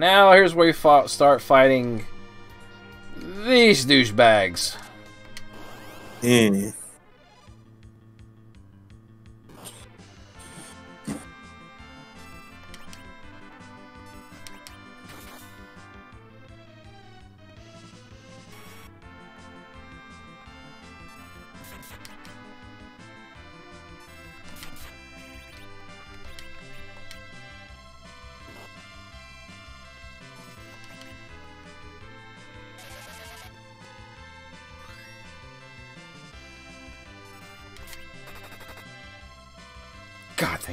Now here's where we fought, start fighting these douchebags.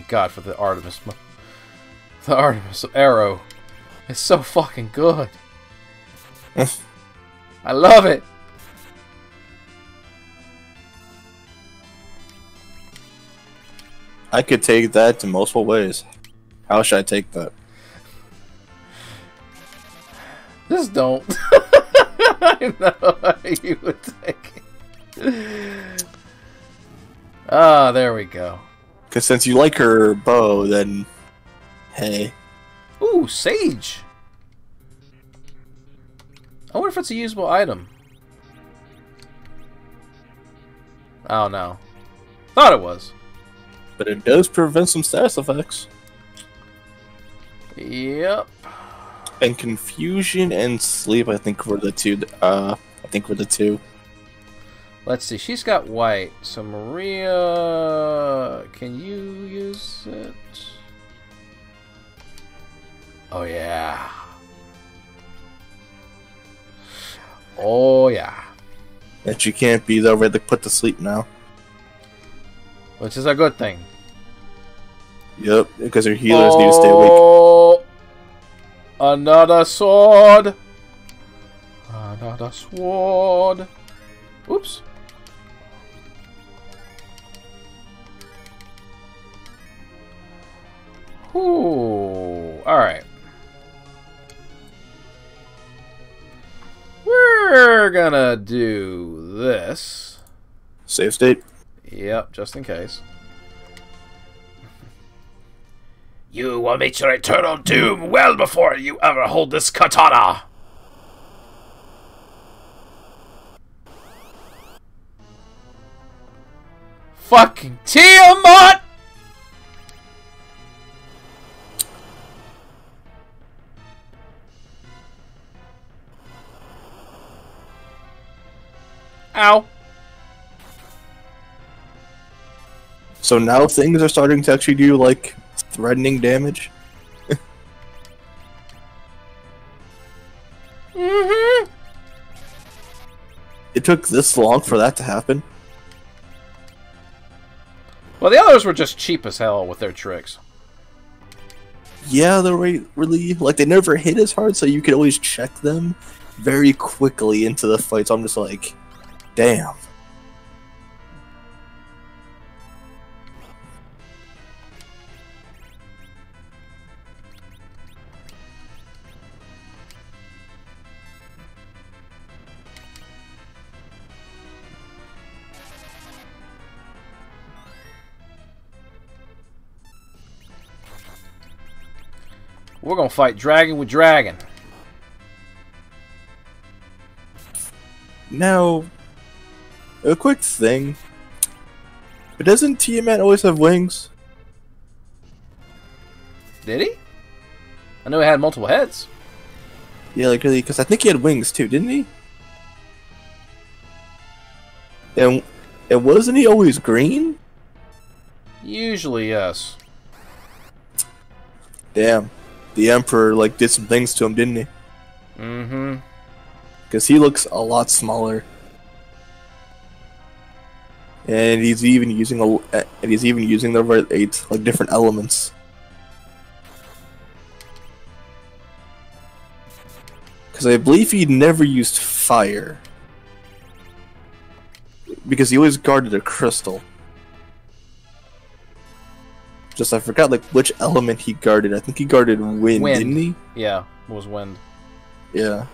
Thank God for the Artemis. The Artemis arrow. It's so fucking good. I love it. I could take that in multiple ways. How should I take that? Just don't. I know how you would take it. Ah, there we go. Because since you like her bow, then hey, Ooh, sage. I wonder if it's a usable item. Oh no. Thought it was. but it does prevent some status effects Yep. and confusion and sleep. I think were the two. Uh, I think were the two. Let's see. She's got white. So Maria, can you use it? Oh yeah. Oh yeah. That you can't be though. To put to sleep now. Which is a good thing. Yep, because her healers need to stay awake. Oh, Another sword. Another sword. Oops. Ooh. All right. We're gonna do this. Save state. Yep, just in case. You will meet your eternal doom well before you ever hold this katana. Fucking Tiamat! Ow. So now things are starting to actually do like threatening damage. Mm-hmm. It took this long for that to happen. Well, the others were just cheap as hell with their tricks. Yeah, they're re- really like they never hit as hard, so you could always check them very quickly into the fight. So I'm just like, damn. We're gonna fight dragon with dragon. Now, a quick thing. But doesn't Tiamat always have wings? Did he? I know he had multiple heads. Yeah, like really, because I think he had wings too, didn't he? And and wasn't he always green? Usually, yes. Damn, the Emperor like did some things to him, didn't he? Mm-hmm. Because he looks a lot smaller, and he's even using a and he's even using the right eight like different elements. Because I believe he never used fire. Because he always guarded a crystal. Just I forgot like which element he guarded. I think he guarded wind, Wind. didn't he? Yeah, was wind. Yeah.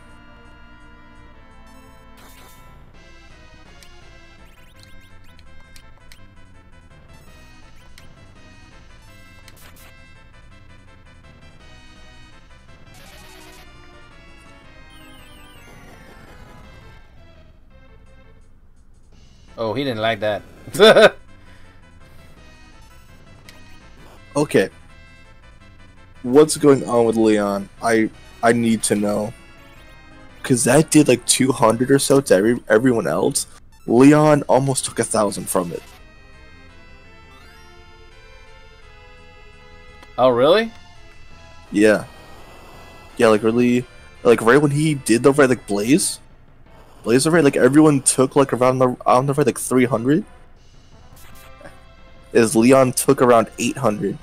Oh, he didn't like that. Okay. What's going on with Leon? I I need to know. Cause that did like two hundred or so to every everyone else. Leon almost took a thousand from it. oh, really? Yeah. Yeah, like really like right when he did the right like Blaze. Blaze right, like everyone took like around the on the right like three hundred. Is Leon took around eight hundred.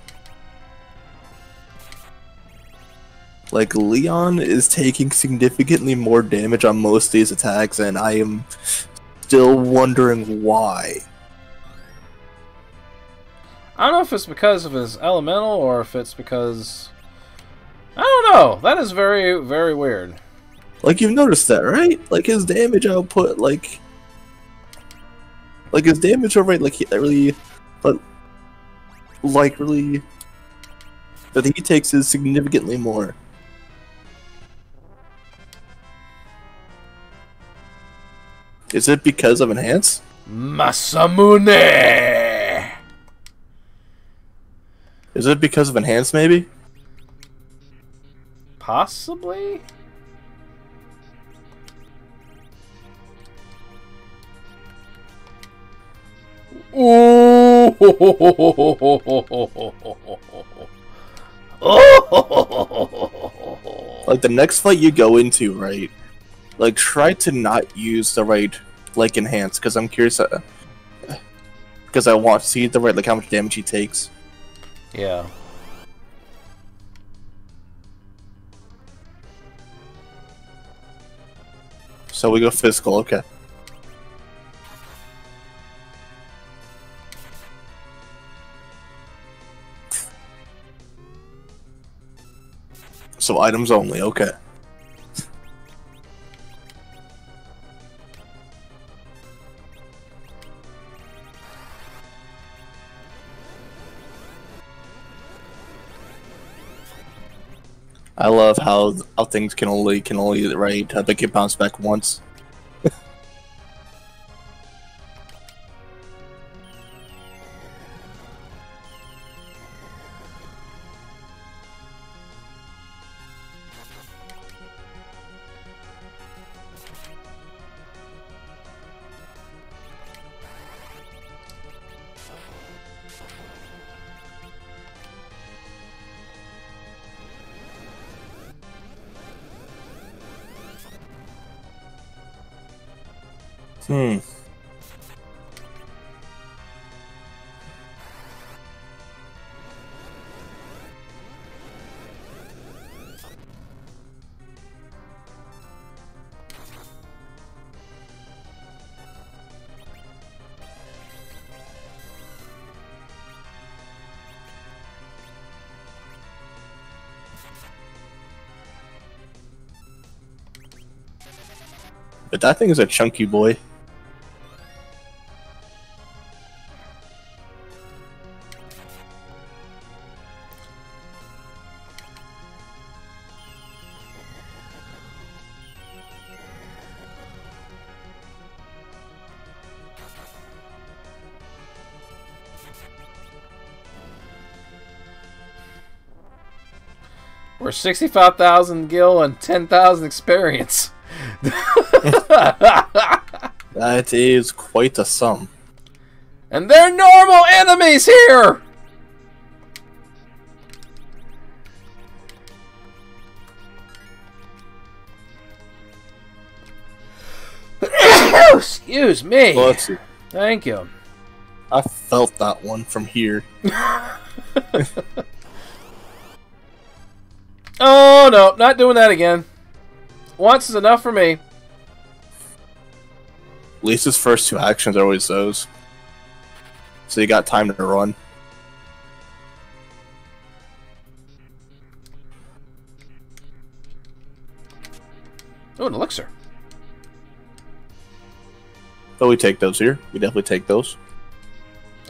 Like Leon is taking significantly more damage on most of these attacks, and I am still wondering why. I don't know if it's because of his elemental or if it's because. I don't know. That is very, very weird. Like you've noticed that, right? Like his damage output, like, like his damage over like he really, but like really, that he takes is significantly more. Is it because of enhance? Masamune! Is it because of enhance? Maybe. Possibly? Ooh! Like the next fight you go into, right? Like try to not use the right like enhance because I'm curious. Uh, because I want to see the right like how much damage he takes. yeah. So we go physical, okay. So items only, okay. I love how how things can only can only right how they can bounce back once. Hmm. But that thing is a chunky boy. We're 65,000 gil and 10,000 experience. That is quite a sum. and they're normal enemies here! Excuse me. Well, let's. Thank you. I felt that one from here. Oh no, not doing that again. Once is enough for me. Lisa's first two actions are always those. So you got time to run. Oh, an elixir. But we take those here. We definitely take those.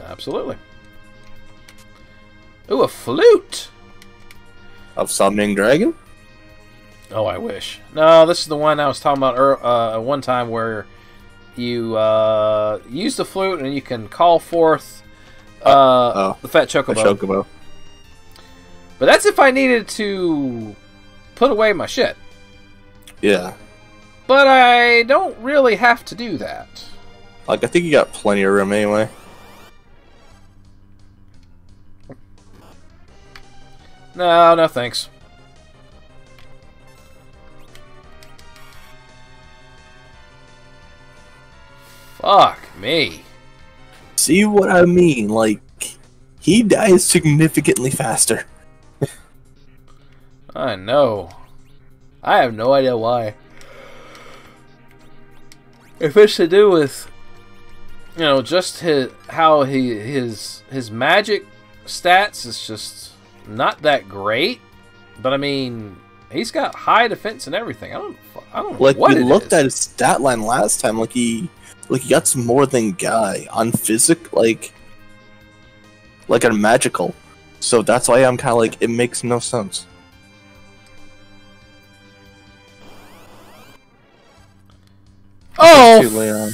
Absolutely. Ooh, a flute. Of Summoning Dragon? Oh, I wish. No, this is the one I was talking about uh, one time where you uh, use the flute and you can call forth uh, oh. the fat chocobo. chocobo. But that's if I needed to put away my shit. Yeah. But I don't really have to do that. Like I think you got plenty of room anyway. No, no thanks. Fuck me. See what I mean? Like he dies significantly faster. I know. I have no idea why. If it's to do with, you know, just his how he his his magic stats is just not that great. But I mean, he's got high defense and everything. I don't, I don't Like we looked is. at his stat line last time. Like he, like he got some more than guy on physic. Like, like on magical. So that's why I'm kind of like it makes no sense. Oh, Too late on.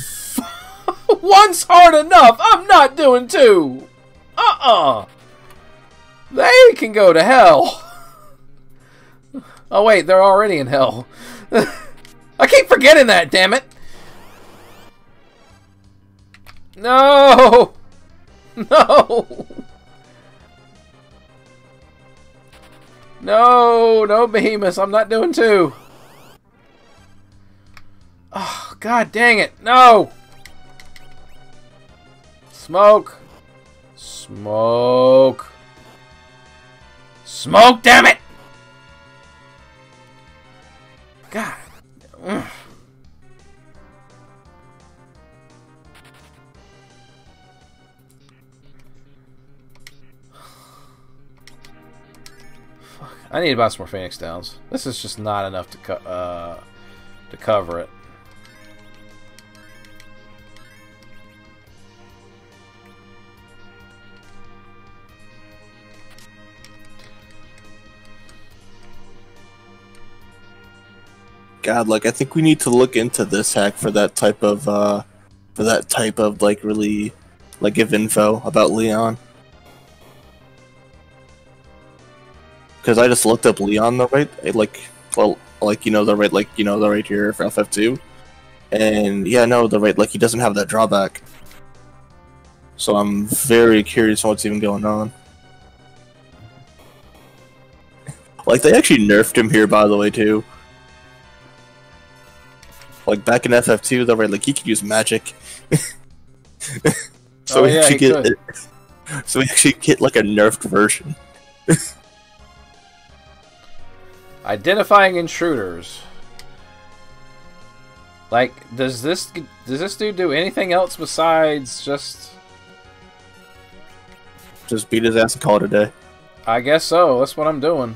One's hard enough. I'm not doing two. Uh-uh. They can go to hell. Oh wait, they're already in hell. I keep forgetting that, damn it. No. No. No, no behemoths. I'm not doing two. Oh, god dang it. No. Smoke. Smoke. Smoke, damn it! God. Ugh. Fuck. I need buy some more Phoenix Downs. This is just not enough to co- uh, to cover it. God, like I think we need to look into this hack for that type of uh for that type of like really like give info about Leon. Because I just looked up Leon the right like well like you know the right like you know the right here for FF2, and yeah no the right like he doesn't have that drawback. So I'm very curious what's even going on. Like they actually nerfed him here by the way too. Like back in FF2, they were like he could use magic. so Oh, we yeah, actually get could. so we actually get like a nerfed version. Identifying intruders. Like, does this does this dude do anything else besides just? Just beat his ass and call it a day. I guess so. That's what I'm doing.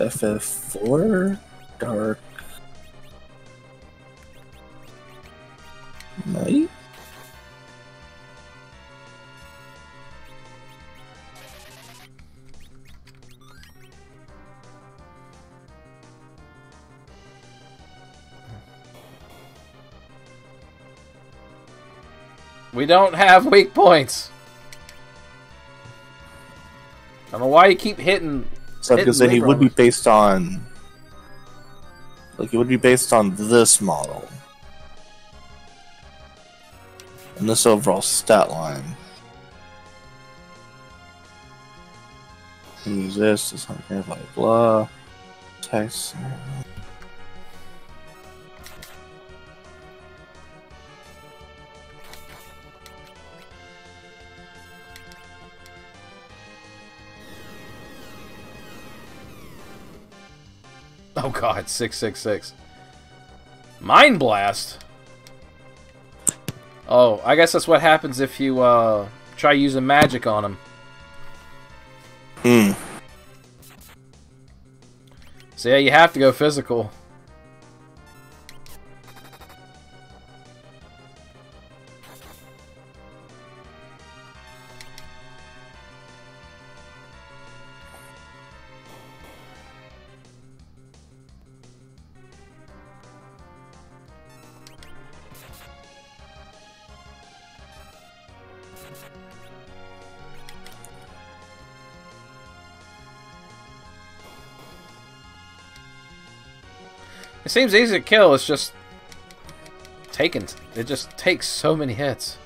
FF4 Dark Knight. We don't have weak points. I don't know why you keep hitting. So because then he would be based on like it would be based on this model. And this overall stat line. Use this, this one blah blah. Text. Oh god, six six six. Mind blast. Oh, I guess that's what happens if you uh, try using magic on him. Hmm. So yeah, you have to go physical. It seems easy to kill. It's just taken. It just takes so many hits.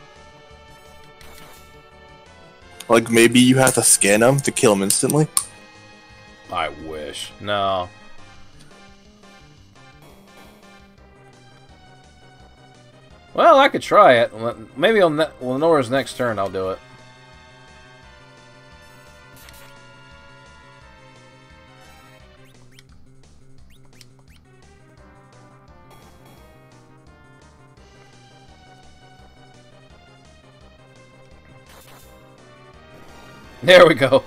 Like maybe you have to scan him to kill him instantly. I wish. No. Well, I could try it. Maybe on ne Lenora's next turn I'll do it. There we go.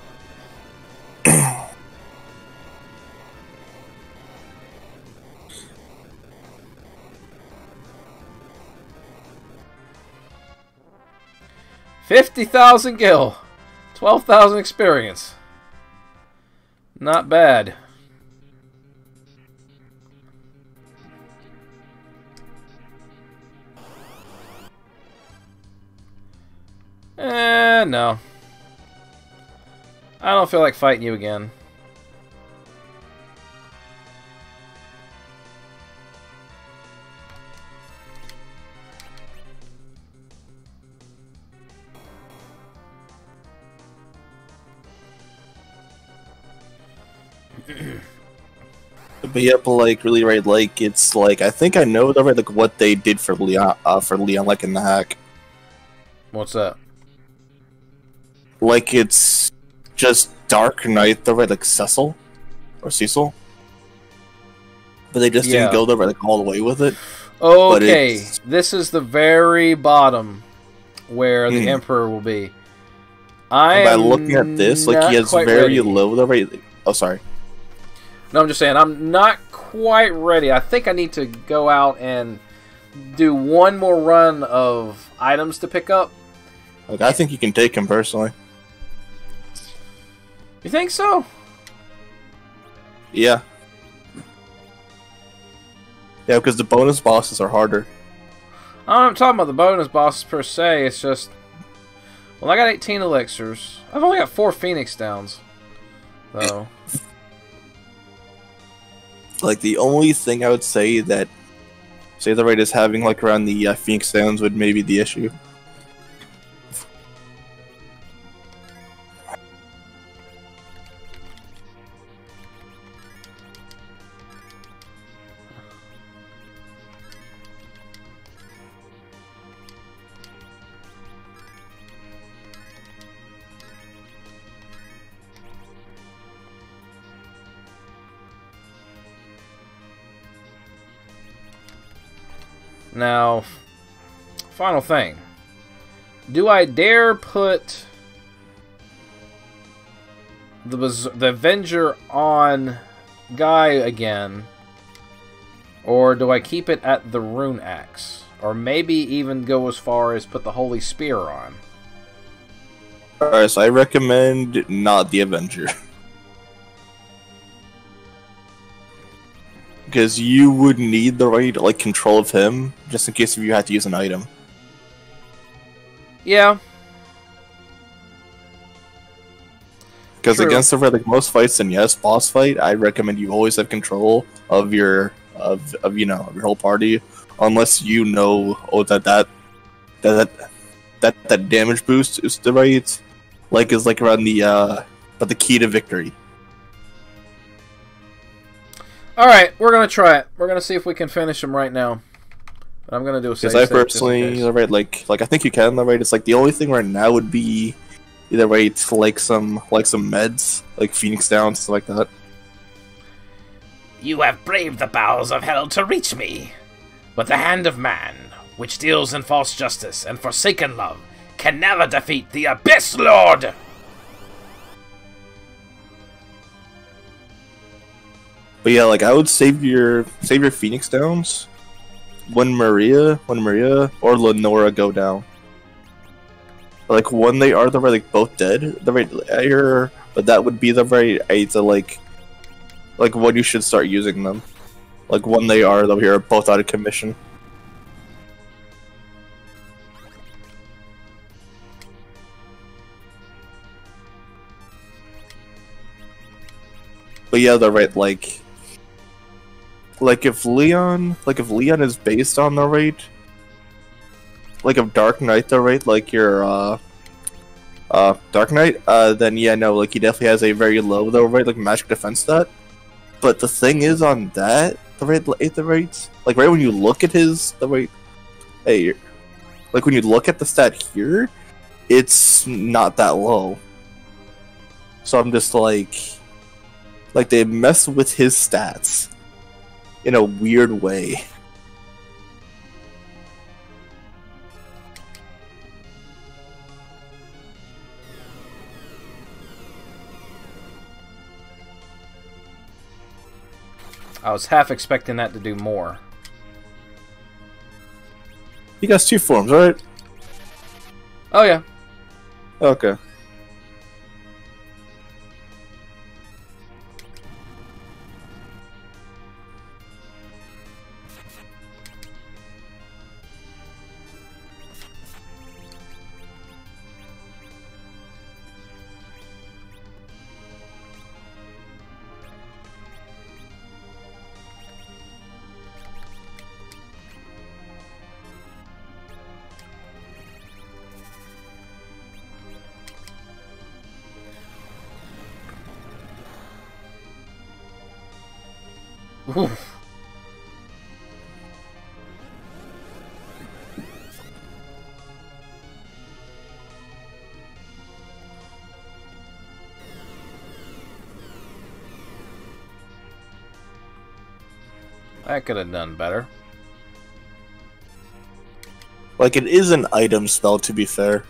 Fifty thousand gil, twelve thousand experience. Not bad. Eh, no. I don't feel like fighting you again. But yeah, but like really right, like it's like I think I know the right like what they did for Leon uh, for Leon like in the hack. What's that? Like it's just Dark Knight the right like Cecil or Cecil. But they just Yeah. didn't go the right like all the way with it. Okay, this is the very bottom where the Hmm. Emperor will be. I By looking at this, like he has very ready. low the right oh sorry. No, I'm just saying I'm not quite ready. I think I need to go out and do one more run of items to pick up. Like I think you can take him personally. You think so? Yeah. Yeah, because the bonus bosses are harder. I'm not talking about the bonus bosses per se. It's just, well, I got 18 elixirs. I've only got four Phoenix downs, though. Like the only thing I would say that say the right is having like around the uh, Phoenix Downs would maybe the issue. Final thing. Do I dare put the the Avenger on Guy again, or do I keep it at the Rune Axe, or maybe even go as far as put the Holy Spear on? Alright, so I recommend not the Avenger. Because you would need the right like control of him, just in case if you had to use an item. Yeah, Because against the like most fights, and yes, boss fight, I recommend you always have control of your of, of you know of your whole party, unless you know oh that that that that that, that damage boost is the right like is like around the uh but the key to victory. All right, we're gonna try it. We're gonna see if we can finish him right now. But I'm gonna do a Because I state just in personally, case. the right, like, like I think you can, the right. It's like the only thing right now would be either right, like some, like some meds, like Phoenix Down, stuff like that. You have braved the bowels of hell to reach me. But the hand of man, which deals in false justice and forsaken love, can never defeat the Abyss Lord! But yeah, like I would save your save your Phoenix Downs when Maria, when Maria or Lenora go down, like when they are the right, like both dead, the right air, but that would be the right aid to like, like when you should start using them, like when they are though here both out of commission. But yeah, the right like like if Leon like if Leon is based on the rate like if Dark Knight the rate like your uh uh Dark Knight, uh then yeah no like he definitely has a very low though rate like magic defense stat. But the thing is on that the rate the rates like right when you look at his the rate hey like when you look at the stat here, it's not that low. So I'm just like like they mess with his stats in a weird way. I was half expecting that to do more. He got two forms, right? Oh yeah. Okay. Oof. That could have done better. Like it is an item spell to be fair.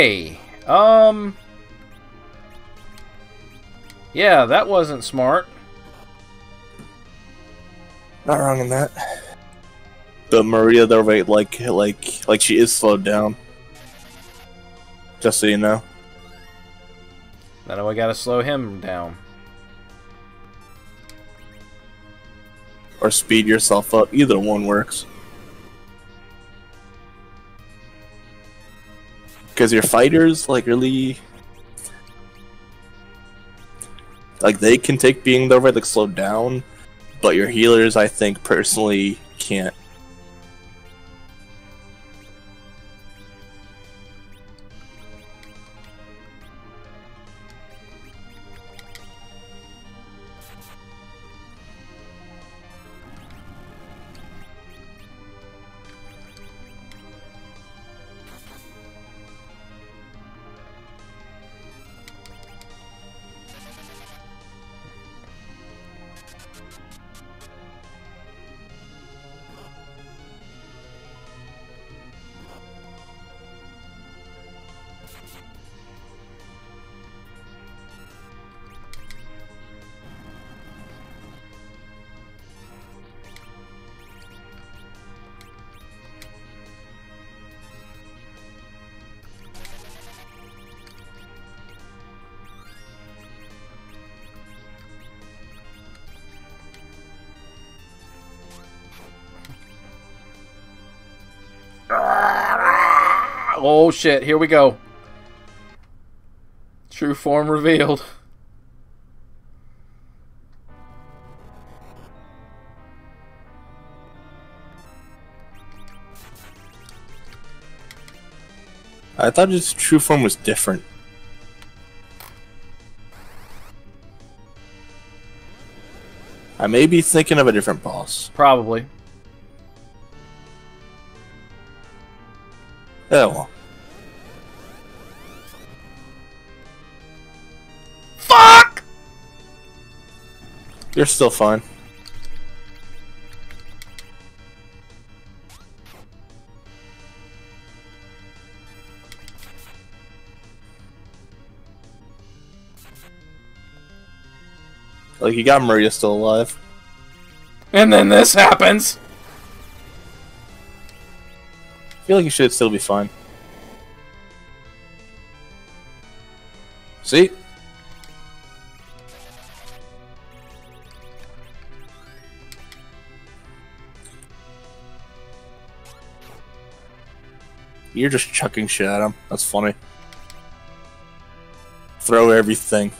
Okay. Um... Yeah, that wasn't smart. Not wrong in that. But Maria, though, right, like, like, like she is slowed down. Just so you know. Now I gotta slow him down. Or speed yourself up. Either one works. Because your fighters, like, really. Like, they can take being the right, like, slowed down. But your healers, I think, personally, can't. Oh shit, here we go. True form revealed. I thought his true form was different. I may be thinking of a different boss. Probably. Oh You're still fine. Like you got Maria still alive. And then this happens. I feel like you should still be fine. See? You're just chucking shit at him. That's funny. Throw everything.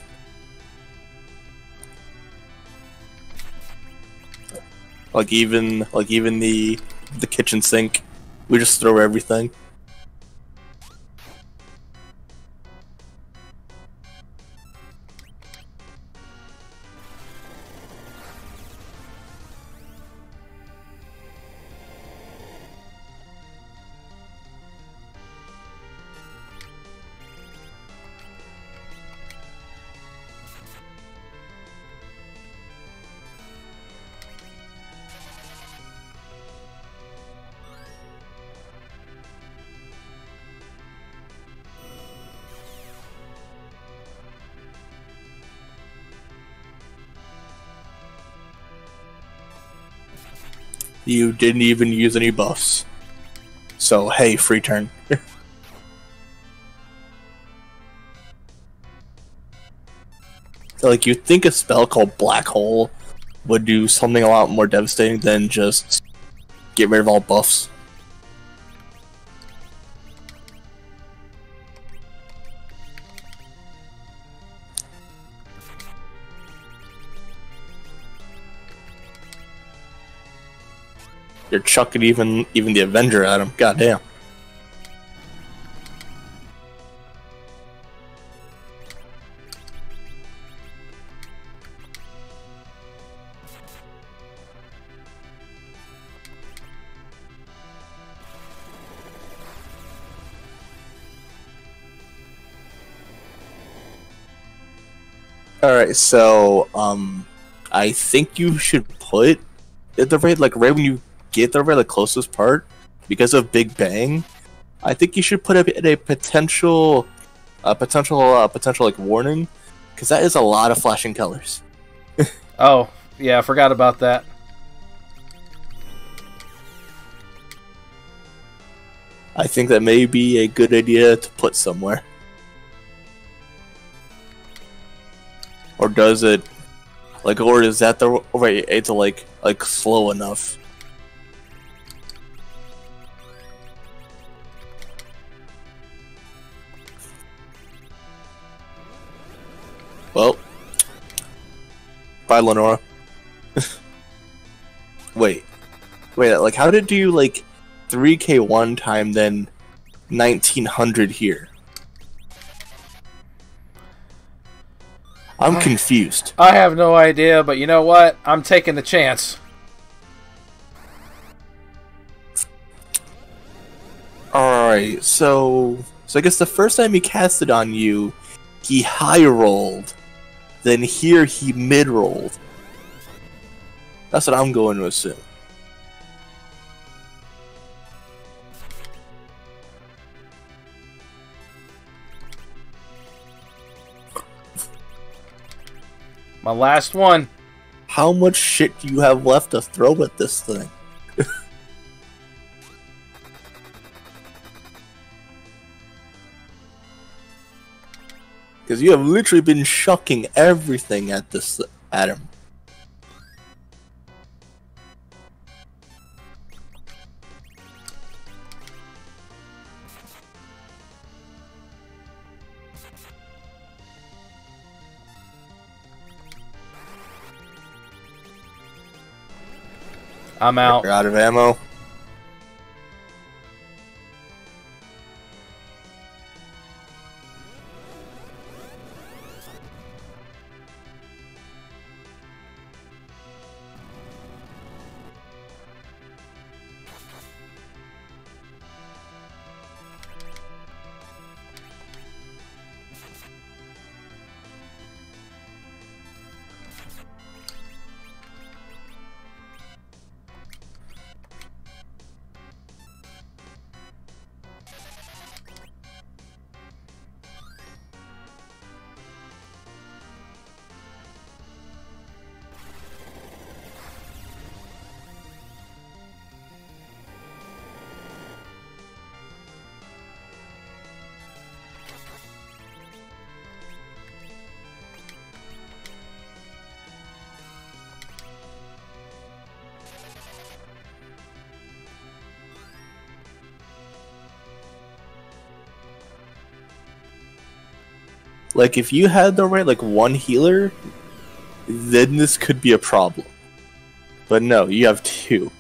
Like even like even the the kitchen sink. We just throw everything. You didn't even use any buffs. So hey, free turn. like you'd think a spell called Black Hole would do something a lot more devastating than just get rid of all buffs. You're chucking even even the Avenger at him. Goddamn. All right, so um, I think you should put at the rate like right when you get over the closest part because of Big Bang. I think you should put it in a potential, a potential, uh, potential like warning, because that is a lot of flashing colors. Oh, yeah, I forgot about that. I think that may be a good idea to put somewhere. Or does it, like, or is that the right way to like, like slow enough? Well, bye, Lenora. wait, wait. Like, how did you like 3k one time, then 1900 here? I'm confused. I have no idea, but you know what? I'm taking the chance. Alright, so so I guess the first time he cast it on you, he high rolled. Then here he mid rolled. That's what I'm going to assume. My last one. How much shit do you have left to throw at this thing? Because you have literally been shucking everything at this Adam. I'm out. You're out of ammo. Like if you had the right like one healer, then this could be a problem. But no, you have two,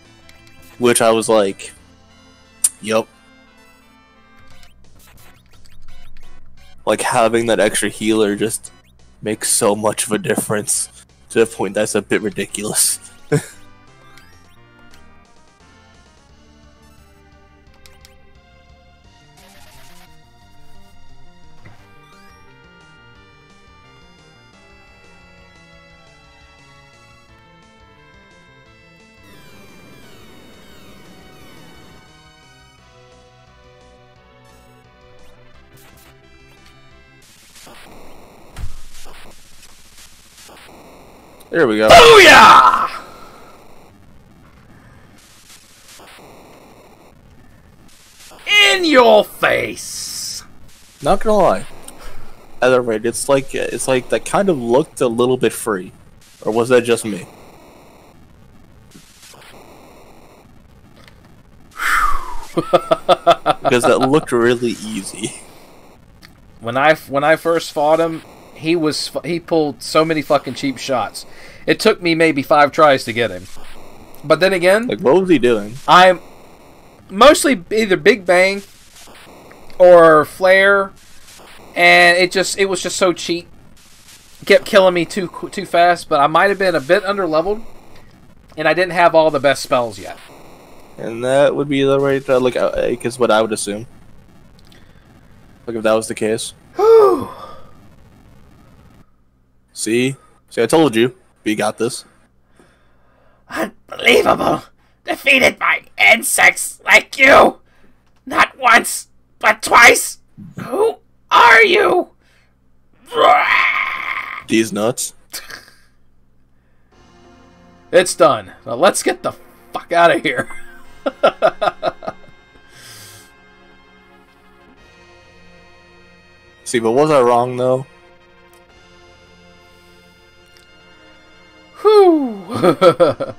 which I was like, "Yup." Like having that extra healer just makes so much of a difference to the point that's a bit ridiculous. There we go. Booyah! In your face! Not gonna lie. At the rate, it's like it's like that kind of looked a little bit free, or was that just me? because that looked really easy. When I when I first fought him, he was he pulled so many fucking cheap shots. It took me maybe five tries to get him. But then again, Like, what was he doing? I'm mostly either Big Bang or Flare, and it just it was just so cheap. Kept killing me too too fast, but I might have been a bit under leveled, and I didn't have all the best spells yet. And that would be the right, uh, like, uh, like, is what I would assume. Like, if that was the case. See? See, I told you. We got this. Unbelievable! Defeated by insects like you! Not once, but twice! Who are you? These nuts. It's done. Now let's get the fuck out of here. See, but was I wrong, though?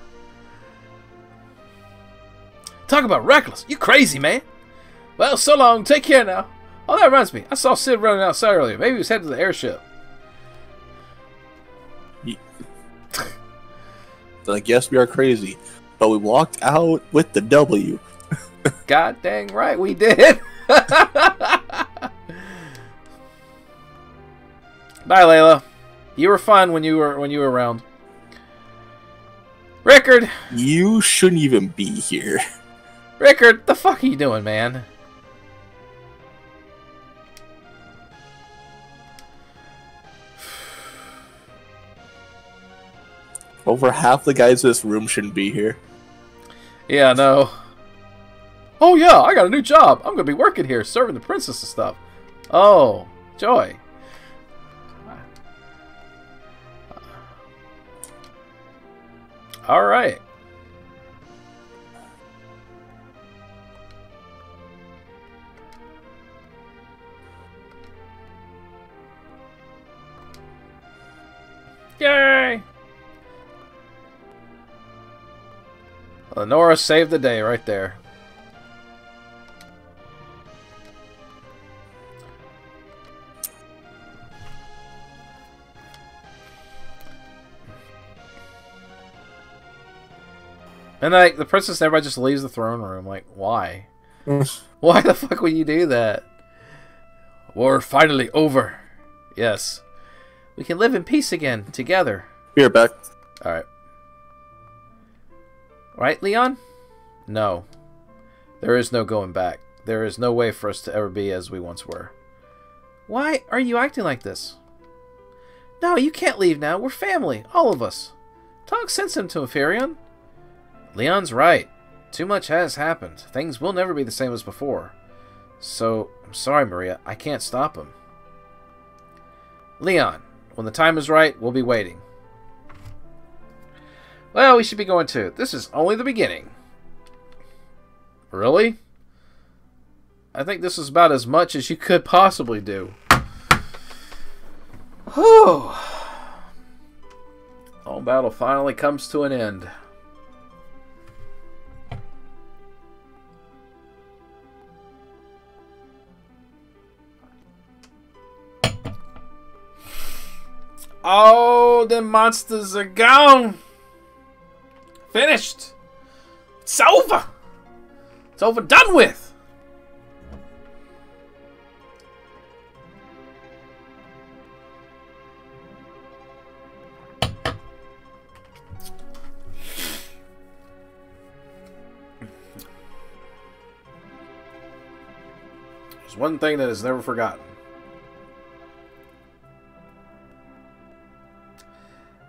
Talk about reckless. You crazy, man. Well, so long. Take care now. Oh, that reminds me. I saw Cid running outside earlier. Maybe he was headed to the airship. Like, yes, we are crazy. But we walked out with the W. God dang right we did. Bye, Leila. You were fun when you were when you were around. Ricard, You shouldn't even be here. Ricard, the fuck are you doing, man? Over half the guys in this room shouldn't be here. Yeah, no. Oh yeah, I got a new job. I'm gonna be working here, serving the princess and stuff. Oh, joy. All right. Yay! Lenora saved the day right there. And like the princess never just leaves the throne room. Like, why? why the fuck would you do that? War finally over. Yes. We can live in peace again, together. Be right back. Alright. Right, Leon? No. There is no going back. There is no way for us to ever be as we once were. Why are you acting like this? No, you can't leave now. We're family. All of us. Talk sense into him, Firion. Leon's right. Too much has happened. Things will never be the same as before. So, I'm sorry, Maria. I can't stop him. Leon, when the time is right, we'll be waiting. Well, we should be going too. This is only the beginning. Really? I think this is about as much as you could possibly do. Whew. All battle finally comes to an end. All the monsters are gone. Finished. It's over. It's over. Done with. There's one thing that is never forgotten.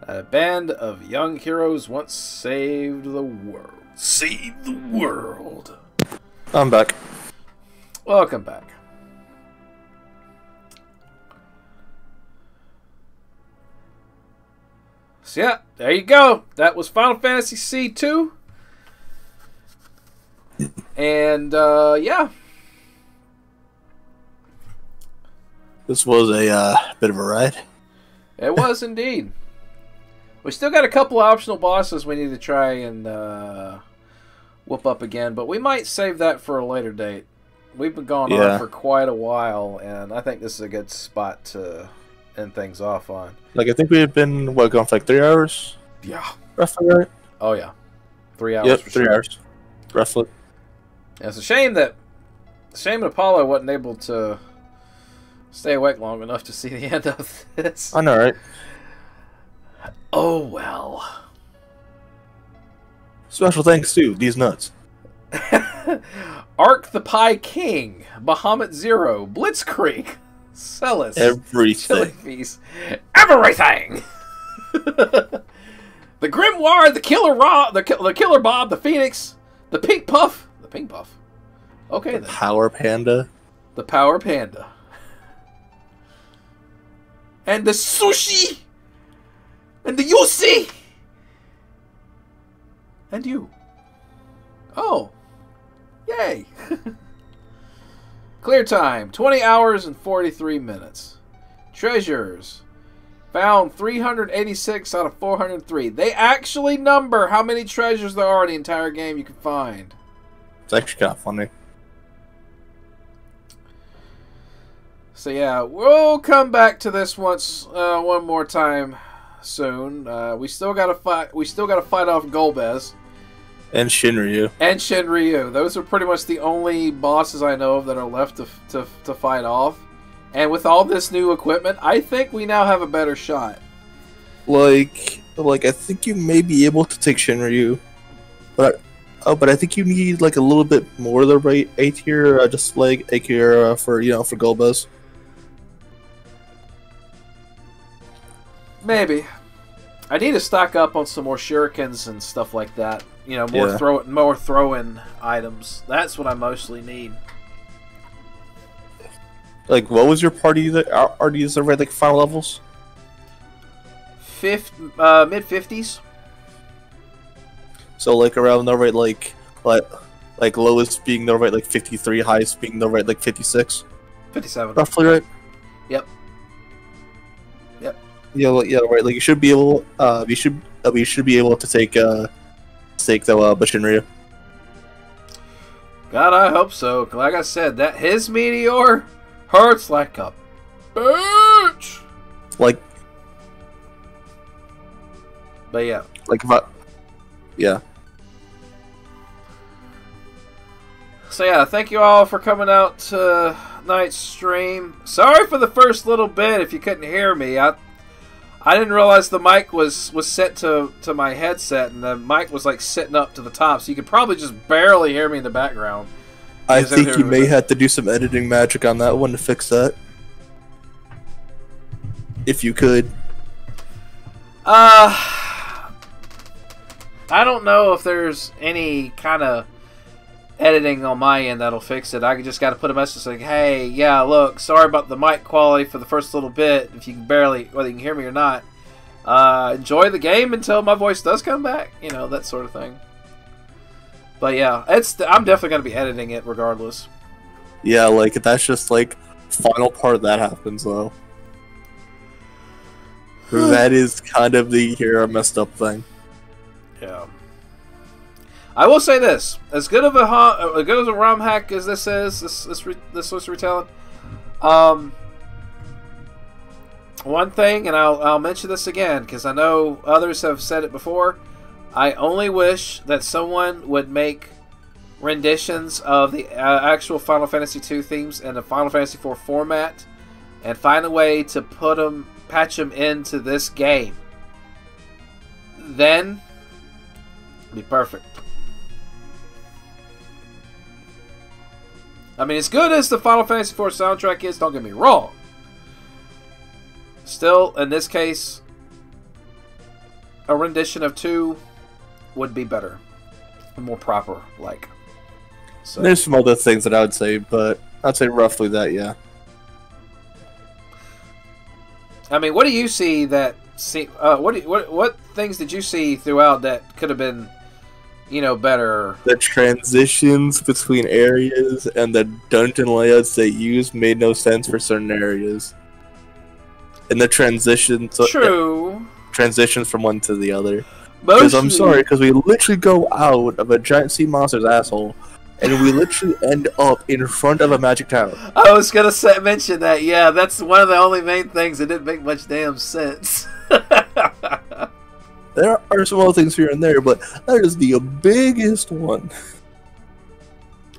A band of young heroes once saved the world. Saved the world. I'm back. Welcome back. So yeah, there you go. That was Final Fantasy C2. And uh, yeah, This was a uh, bit of a ride. it was indeed. We still got a couple optional bosses we need to try and uh, whoop up again, but we might save that for a later date. We've been going Yeah. on for quite a while, and I think this is a good spot to end things off on. Like I think we've been what going for like three hours, Yeah. roughly, right? Oh yeah. Three hours. yep, three sure. hours, roughly. And It's a shame that shame that Apollo wasn't able to stay awake long enough to see the end of this. I know, right? Oh well. Special thanks to these nuts. Ark the Pie King, Bahamut Zero, Blitzkrieg, Celis, Everything. Feast, everything. the Grimoire, the Killer Rob, the, the Killer Bob, the Phoenix, the Pink Puff, the Pink Puff. Okay then. Power Panda. The Power Panda. And the Sushi! And the UC! And you. Oh. Yay! Clear time 20 hours and 43 minutes. Treasures. Found 386 out of 403. They actually number how many treasures there are in the entire game you can find. It's actually kind of funny. So yeah, we'll come back to this once, uh, one more time soon. Uh, we still got to fight. We still got to fight off Golbez And Shinryu. and Shinryu. Those are pretty much the only bosses I know of that are left to to, to fight off. And with all this new equipment, I think we now have a better shot. Like, like I think you may be able to take Shinryu, but oh, but I think you need like a little bit more of the right A tier, uh, just like A tier uh, for you know for Golbez. Maybe. I need to stock up on some more shurikens and stuff like that. You know, more Yeah. throw more throw-in items. That's what I mostly need. Like, what was your party that are, are these the like final levels? Fifth, uh, mid fifties. So like around the right like like like lowest being the right like fifty three, highest being the right like fifty six, 57. roughly right. Yep. Yeah, well, yeah, right. Like you should be able, uh, you should, uh, you should be able to take, uh, take the uh, Bashinryu. God, I hope so. Like I said, that his meteor hurts like a bitch. Like, But yeah, like if I, yeah, so yeah, thank you all for coming out to night's stream. Sorry for the first little bit if you couldn't hear me. I I didn't realize the mic was was set to to my headset, and the mic was like sitting up to the top, so you could probably just barely hear me in the background. I think you may have to do some editing magic on that one to fix that. If you could, Uh, I don't know if there's any kind of editing on my end that'll fix it. I just got to put a message like, "Hey, yeah, look, sorry about the mic quality for the first little bit. If you can barely, whether you can hear me or not, uh, enjoy the game until my voice does come back. You know that sort of thing." But yeah, it's I'm definitely gonna be editing it regardless. yeah, like that's just like final part of that happens though. that is kind of the here I messed up thing. Yeah. I will say this: as good of a ha- as good a ROM hack as this is, this this re- this was retelling, um, one thing, and I'll, I'll mention this again because I know others have said it before. I only wish that someone would make renditions of the uh, actual Final Fantasy II themes in the Final Fantasy IV format and find a way to put them, patch them into this game. Then, be perfect. I mean, as good as the Final Fantasy IV soundtrack is, don't get me wrong. Still, in this case, a rendition of 2 would be better. More proper, like. So. There's some other things that I would say, but I'd say roughly that, yeah. I mean, what do you see that see? Uh, what, do, what what things did you see throughout that could have been, you know, better? The transitions between areas and the dungeon layouts they use made no sense for certain areas. And the transitions, uh, True. transitions from one to the other. Because I'm sorry, because we literally go out of a giant sea monster's asshole, and we literally end up in front of a magic tower. I was gonna say, mention that. Yeah, that's one of the only main things that didn't make much damn sense. there are some other things here and there, but that is the biggest one.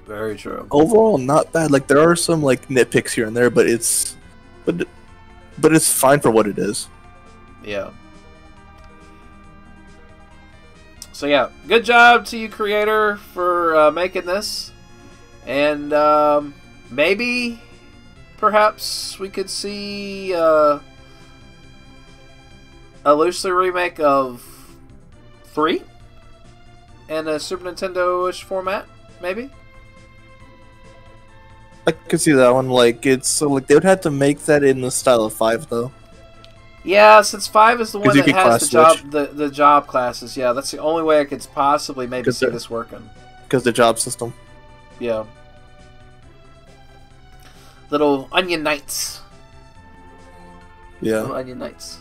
Very true. Overall, not bad. Like there are some like nitpicks here and there, but it's, but, but it's fine for what it is. Yeah. So yeah, good job to you, creator, for uh, making this, and um, maybe, perhaps we could see uh, a loosely remake of three in a Super Nintendo-ish format, maybe. I could see that one. Like it's so like they would have to make that in the style of five though. Yeah, since five is the one that has the job the, the job classes. Yeah, that's the only way I could possibly maybe see this working. Because the job system. Yeah. Little onion knights. Yeah. Little onion knights.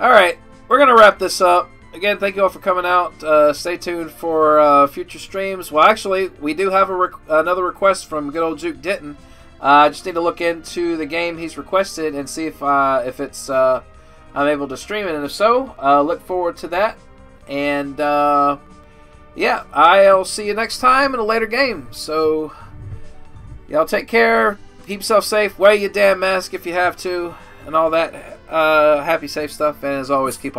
All right, we're gonna wrap this up. Again, thank you all for coming out. Uh, stay tuned for uh, future streams. Well, actually, we do have a rec- another request from good old Juke Denton. Uh, I just need to look into the game he's requested and see if uh, if it's uh, I'm able to stream it, and if so, uh, look forward to that. And uh, yeah, I'll see you next time in a later game. So y'all take care, keep yourself safe, wear your damn mask if you have to, and all that uh, happy safe stuff. And as always, keep on.